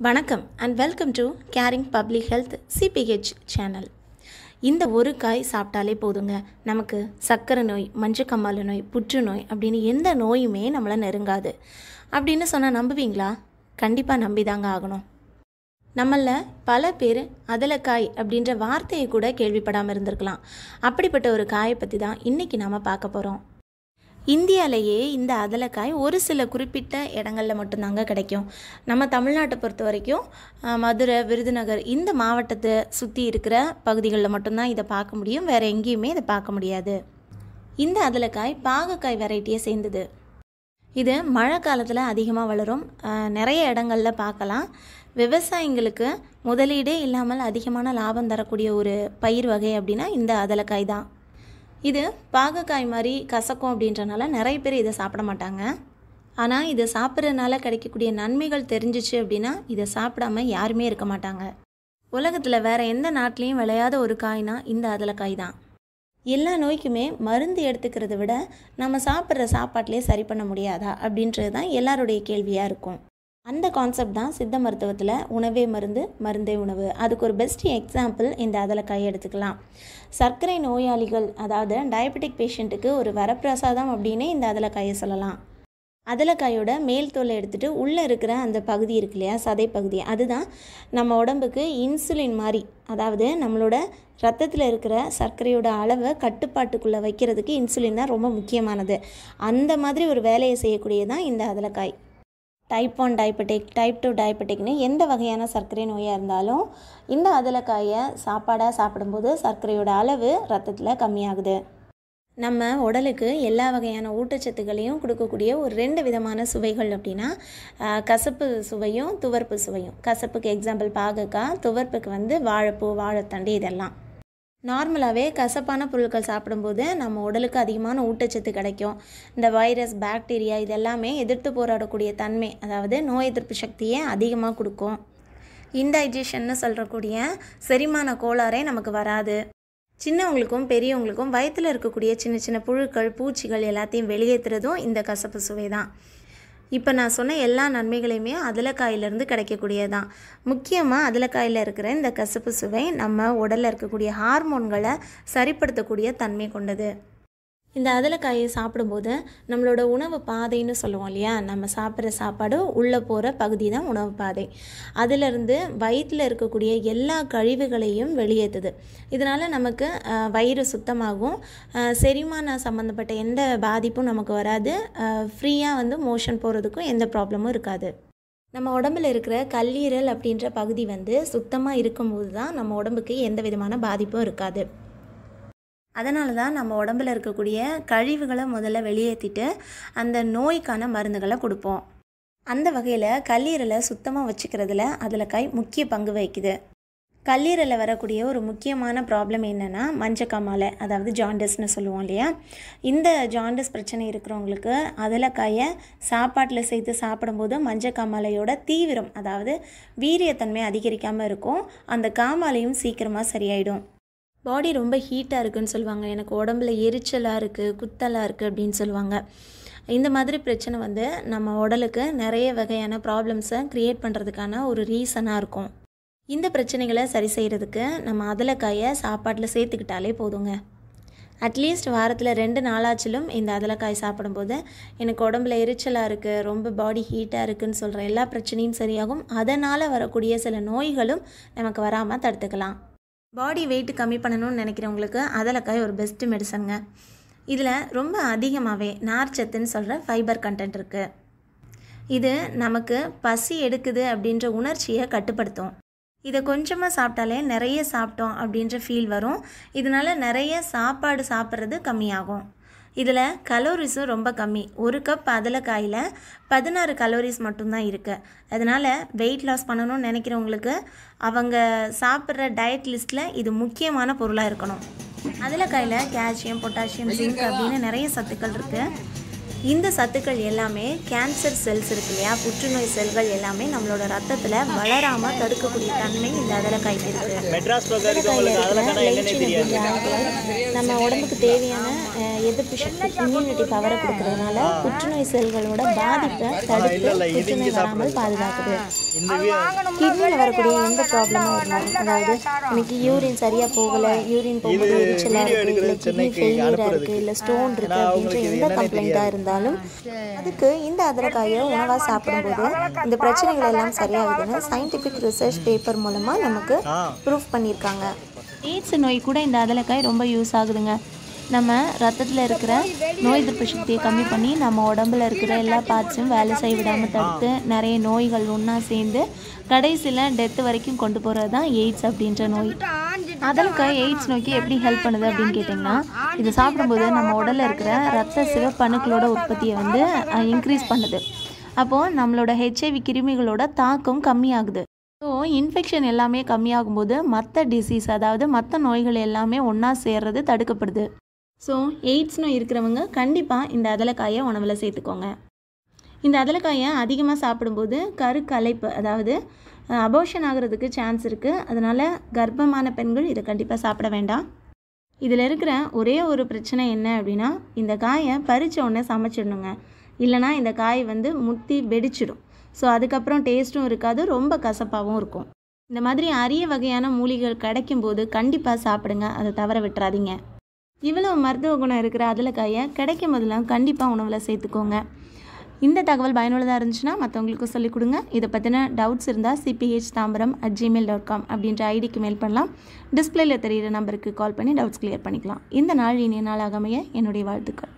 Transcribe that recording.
வணக்கம் and welcome to caring public health CPH channel இந்த ஒரு காய் சாப்பிட்டாலே போதுங்க. நமக்கு சர்க்கரை நோய் மஞ்சக்கம்மால நோய் புற்றுநோய் அப்படின்னு எந்த நோயுமே நம்மளை நெருங்காது. அப்படின்னு சொன்னால் நம்புவீங்களா? கண்டிப்பாக நம்பிதாங்க ஆகணும். நம்மளில் பல பேர் அதலக்காய் அப்படின்ற வார்த்தையை கூட கேள்விப்படாமல் இருந்திருக்கலாம். அப்படிப்பட்ட ஒரு காயை பற்றி தான் இன்றைக்கி நாம் பார்க்க போகிறோம் இந்தியாவிலேயே இந்த அதலக்காய் ஒரு சில குறிப்பிட்ட இடங்களில் மட்டும்தாங்க கிடைக்கும். நம்ம தமிழ்நாட்டை பொறுத்த வரைக்கும் மதுரை விருதுநகர் இந்த மாவட்டத்தை சுற்றி இருக்கிற பகுதிகளில் மட்டும்தான் இதை பார்க்க முடியும். வேறு எங்கேயுமே இதை பார்க்க முடியாது. இந்த அதலக்காய் பாகக்காய் வெரைட்டியை சேர்ந்தது. இது மழை காலத்தில் அதிகமாக வளரும். நிறைய இடங்களில் பார்க்கலாம். விவசாயிங்களுக்கு முதலீடே இல்லாமல் அதிகமான லாபம் தரக்கூடிய ஒரு பயிர் வகை அப்படின்னா இந்த அதலக்காய் தான். இது பாகக்காய் மாதிரி கசக்கும் அப்படின்றனால நிறைய பேர் இதை சாப்பிட மாட்டாங்க. ஆனால் இதை சாப்பிட்றதுனால கிடைக்கக்கூடிய நன்மைகள் தெரிஞ்சிச்சு அப்படின்னா இதை சாப்பிடாம யாருமே இருக்க மாட்டாங்க. உலகத்தில் வேறு எந்த நாட்டிலையும் விளையாத ஒரு காய்னா இந்த அதலக்காய் தான். எல்லா நோய்க்குமே மருந்து எடுத்துக்கிறத விட நம்ம சாப்பிட்ற சாப்பாட்டிலே சரி பண்ண முடியாதா அப்படின்றது தான் எல்லாருடைய கேள்வியாக இருக்கும். அந்த கான்செப்ட் தான் சித்த மருத்துவத்தில் உணவே மருந்து மருந்தே உணவு. அதுக்கு ஒரு பெஸ்ட் எக்ஸாம்பிள் இந்த அதில் எடுத்துக்கலாம். சர்க்கரை நோயாளிகள் அதாவது டயபெட்டிக் பேஷண்ட்டுக்கு ஒரு வரப்பிரசாதம் அப்படின்னே இந்த அதலக்காயை சொல்லலாம். அதலக்காயோட மேல் தோலை எடுத்துகிட்டு உள்ளே இருக்கிற அந்த பகுதி இருக்கு இல்லையா சதை பகுதி. அதுதான் நம்ம உடம்புக்கு இன்சுலின் மாதிரி அதாவது நம்மளோட ரத்தத்தில் இருக்கிற சர்க்கரையோட அளவை கட்டுப்பாட்டுக்குள்ளே வைக்கிறதுக்கு இன்சுலின் தான் ரொம்ப முக்கியமானது. அந்த மாதிரி ஒரு வேலையை செய்யக்கூடியதான் இந்த அதலக்காய் type one diabetic type two டயபெட்டிக்னு எந்த வகையான சர்க்கரை நோயாக இருந்தாலும் இந்த அதலக்காயை சாப்பாடாக சாப்பிடும்போது சர்க்கரையோட அளவு ரத்தத்தில் கம்மியாகுது. நம்ம உடலுக்கு எல்லா வகையான ஊட்டச்சத்துக்களையும் கொடுக்கக்கூடிய ஒரு ரெண்டு விதமான சுவைகள் அப்படின்னா கசப்பு சுவையும் துவர்ப்பு சுவையும். கசப்புக்கு எக்ஸாம்பிள் பாகக்காய் துவர்ப்புக்கு வந்து வாழைப்பூ வாழைத்தண்டு இதெல்லாம். நார்மலாகவே கசப்பான பொருட்கள் சாப்பிடும்போது நம்ம உடலுக்கு அதிகமான ஊட்டச்சத்து கிடைக்கும். இந்த வைரஸ் பாக்டீரியா இதெல்லாமே எதிர்த்து போராடக்கூடிய தன்மை அதாவது நோய் எதிர்ப்பு சக்தியை அதிகமாக கொடுக்கும். இன்டைஜஷன்னு சொல்கிறக்கூடிய செரிமான கோளாறே நமக்கு வராது. சின்னவங்களுக்கும் பெரியவங்களுக்கும் வயத்தில் இருக்கக்கூடிய சின்ன சின்ன புழுக்கள் பூச்சிகள் எல்லாத்தையும் வெளியேற்றுறதும் இந்த கசப்பு சுவை தான் இப்போ நான் சொன்ன எல்லா நன்மைகளையுமே அதலக்காயிலேருந்து கிடைக்கக்கூடியதான் முக்கியமாக அதலக்காயில் இருக்கிற இந்த கசப்பு சுவை நம்ம உடலில் இருக்கக்கூடிய ஹார்மோன்களை சரிப்படுத்தக்கூடிய தன்மை கொண்டது. இந்த அதலக்காயை சாப்பிடும்போது நம்மளோட உணவு பாதைன்னு சொல்லுவோம் இல்லையா? நம்ம சாப்பிட்ற சாப்பாடு உள்ளே போகிற பகுதி தான் உணவு பாதை. அதிலிருந்து வயிற்றில் இருக்கக்கூடிய எல்லா கழிவுகளையும் வெளியேற்றுது இதனால் நமக்கு வயிறு சுத்தமாகும். செரிமான சம்மந்தப்பட்ட எந்த பாதிப்பும் நமக்கு வராது. ஃப்ரீயாக வந்து மோஷன் போகிறதுக்கும் எந்த ப்ராப்ளமும் இருக்காது. நம்ம உடம்புல இருக்கிற கல்லீரல் அப்படின்ற பகுதி வந்து சுத்தமாக இருக்கும்போது தான் நம்ம உடம்புக்கு எந்த விதமான பாதிப்பும் இருக்காது. அதனால தான் நம்ம உடம்புல இருக்கக்கூடிய கழிவுகளை முதல்ல வெளியேற்றிட்டு அந்த நோய்க்கான மருந்துகளை கொடுப்போம். அந்த வகையில் கல்லீரலை சுத்தமாக வச்சுக்கிறதுல அதில் கை முக்கிய பங்கு வகிக்குது. கல்லீரலில் வரக்கூடிய ஒரு முக்கியமான ப்ராப்ளம் என்னென்னா மஞ்சக்காமாலை அதாவது ஜாண்டஸ்னு சொல்லுவோம் இல்லையா? இந்த ஜாண்டஸ் பிரச்சனை இருக்கிறவங்களுக்கு அதில் காயை சாப்பாட்டில் சேர்த்து சாப்பிடும்போது மஞ்சக்காமாலையோட தீவிரம் அதாவது வீரியத்தன்மை அதிகரிக்காமல் இருக்கும். அந்த காமாலையும் சீக்கிரமாக சரியாயிடும். பாடி ரொம்ப ஹீட்டாக இருக்குன்னு சொல்லுவாங்க. எனக்கு உடம்புல எரிச்சலாக இருக்குது குத்தலாக இருக்குது அப்படின்னு சொல்லுவாங்க. இந்த மாதிரி பிரச்சனை வந்து நம்ம உடலுக்கு நிறைய வகையான ப்ராப்ளம்ஸை க்ரியேட் பண்ணுறதுக்கான ஒரு ரீசனாக இருக்கும். இந்த பிரச்சனைகளை சரி செய்கிறதுக்கு நம்ம அதலக்காயை சாப்பாட்டில் சேர்த்துக்கிட்டாலே போதுங்க. அட்லீஸ்ட் வாரத்தில் ரெண்டு நாளாச்சிலும் இந்த அதலக்காய் சாப்பிடும்போது எனக்கு உடம்புல எரிச்சலாக இருக்குது ரொம்ப பாடி ஹீட்டாக இருக்குதுன்னு சொல்கிற எல்லா பிரச்சனையும் சரியாகும். அதனால் வரக்கூடிய சில நோய்களும் நமக்கு வராமல் தடுத்துக்கலாம். பாடி வெயிட் கம்மி பண்ணணும்னு நினைக்கிறவங்களுக்கு அதலக்காய் ஒரு பெஸ்ட்டு மெடிசனுங்க இதில் ரொம்ப அதிகமாகவே நார்ச்சத்துன்னு சொல்கிற ஃபைபர் கண்டென்ட் இருக்குது இது நமக்கு பசி எடுக்குது அப்படின்ற உணர்ச்சியை கட்டுப்படுத்தும். இதை கொஞ்சமாக சாப்பிட்டாலே நிறைய சாப்பிட்டோம் அப்படின்ற ஃபீல் வரும். இதனால் நிறைய சாப்பாடு சாப்பிட்றது கம்மியாகும். இதில் கலோரிஸும் ரொம்ப கம்மி. ஒரு கப் அதலக்காயில் பதினாறு கலோரிஸ் மட்டும்தான் இருக்குது அதனால் வெயிட் லாஸ் பண்ணணும்னு நினைக்கிறவங்களுக்கு அவங்க சாப்பிட்ற டயட் லிஸ்ட்டில் இது முக்கியமான பொருளாக இருக்கணும். அதலக்காயில் கால்சியம் பொட்டாசியம் ஜிங்க் அப்படின்னு நிறைய சத்துக்கள் இருக்குது இந்த சத்துக்கள் எல்லாமே கேன்சர் செல்ஸ் இருக்கு இல்லையா? புற்றுநோய் செல்கள் எல்லாமே நம்மளோட ரத்தத்தில் வளராமல் தடுக்கக்கூடிய தன்மை இந்த அதலக்காய்க்கு இருக்குது நம்ம உடம்புக்கு தேவையான எதிர்ப்பு சக்தி இம்யூனிட்டி பவரை கொடுக்கறதுனால புற்றுநோய் செல்களோட பாதிப்பை தடுத்து புற்றுநோய் வராமல். பாதுகாக்குது. கிட்னியில் வரக்கூடிய எந்த ப்ராப்ளமும் இருந்தாலும் அதாவது இன்னைக்கு யூரின் சரியாக போகலை யூரின் போகும்போது எரிச்சலாக இருக்குது இல்லை கிட்னி ஃபெயிலியராக. இருக்குது இல்லை ஸ்டோன் இருக்குது அப்படின்ற எந்த கம்ப்ளைண்ட்டாக இருந்தாலும் அதுக்கு இந்த அதரக்காயை உணவாக சாப்பிடும்போது இந்த பிரச்சனைகள் எல்லாம் சரியாகுதுன்னு சயின்டிஃபிக் ரிசர்ச் பேப்பர் மூலமாக நமக்கு ப்ரூஃப் பண்ணியிருக்காங்க. எய்ட்ஸ் நோய் கூட இந்த அதலக்காய் ரொம்ப யூஸ் ஆகுதுங்க. நம்ம ரத்தத்தில் இருக்கிற நோய் எதிர்ப்பு சக்தியை கம்மி பண்ணி நம்ம உடம்புல இருக்கிற எல்லா பார்ட்ஸும் வேலை செய்ய விடாமல் தடுத்து நிறைய நோய்கள் ஒன்றா சேர்ந்து கடைசியில் டெத்து வரைக்கும் கொண்டு போகிறது தான் எய்ட்ஸ் அப்படின்ற நோய். அதற்காக எய்ட்ஸ் நோக்கி எப்படி ஹெல்ப் பண்ணுது அப்படின்னு கேட்டிங்கன்னா இது சாப்பிடும்போது நம்ம உடலில் இருக்கிற ரத்த சிவப்பணுக்களோட உற்பத்தியை வந்து இன்க்ரீஸ் பண்ணுது. அப்போது நம்மளோட ஹெச்ஐவி கிருமிகளோட தாக்கம் கம்மியாகுது. ஸோ இன்ஃபெக்ஷன் எல்லாமே கம்மியாகும்போது மற்ற டிசீஸ் அதாவது மற்ற நோய்கள் எல்லாமே ஒன்றா சேர்றது தடுக்கப்படுது. ஸோ எய்ட்ஸ் நோய் இருக்கிறவங்க கண்டிப்பாக இந்த அதலக்காயை உணவில் சேர்த்துக்கோங்க. இந்த அதலக்காயை அதிகமாக சாப்பிடும்போது கருக்கலைப்பு அதாவது அபோஷன் ஆகிறதுக்கு சான்ஸ் இருக்குது அதனால் கர்ப்பமான பெண்கள் இதை கண்டிப்பாக சாப்பிட வேண்டாம். இதில் இருக்கிற ஒரே ஒரு பிரச்சனை என்ன அப்படின்னா இந்த காயை பறிச்ச உடனே சமைச்சிடணுங்க. இல்லைனா இந்த காய் வந்து முத்தி வெடிச்சிடும். ஸோ அதுக்கப்புறம் டேஸ்ட்டும் இருக்காது ரொம்ப கசப்பாகவும் இருக்கும். இந்த மாதிரி அரிய வகையான மூலிகைகள் கிடைக்கும்போது கண்டிப்பாக சாப்பிடுங்க. அதை தவற விட்டுறாதீங்க. இவ்வளோ மருத்துவ குணம் இருக்கிற அதில் காயை கிடைக்கும் போதெல்லாம் கண்டிப்பாக உணவில் சேர்த்துக்கோங்க. இந்த தகவல் பயனுள்ளதாக இருந்துச்சுன்னா மற்றவங்களுக்கும் சொல்லிக் கொடுங்க. இதை பற்றின டவுட்ஸ் இருந்தால் CPH Tambaram at Gmail dot com அப்படின்ற ஐடிக்கு மெயில் பண்ணலாம். டிஸ்பிளேயில் தெரிகிற நம்பருக்கு கால் பண்ணி டவுட்ஸ் கிளியர் பண்ணிக்கலாம். இந்த நாள் இனிய நாளாக அமைய என்னுடைய வாழ்த்துக்கள்.